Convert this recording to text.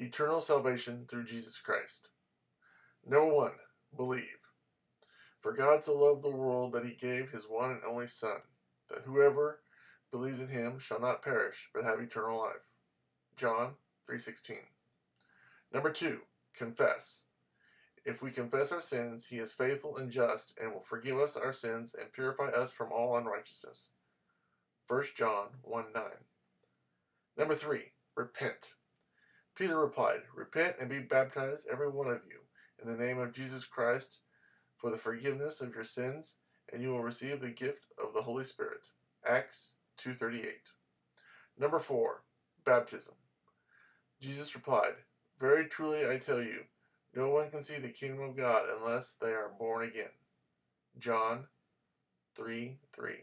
Eternal salvation through Jesus Christ. Number one, believe. For God so loved the world that he gave his one and only Son, that whoever believes in him shall not perish, but have eternal life. John 3:16. Number 2, confess. If we confess our sins, he is faithful and just and will forgive us our sins and purify us from all unrighteousness. 1 John 1 9. Number 3, repent. Peter replied, Repent and be baptized, every one of you, in the name of Jesus Christ, for the forgiveness of your sins, and you will receive the gift of the Holy Spirit. Acts 2.38 Number 4. Baptism. Jesus replied, Very truly I tell you, no one can see the kingdom of God unless they are born again. John 3.3 3.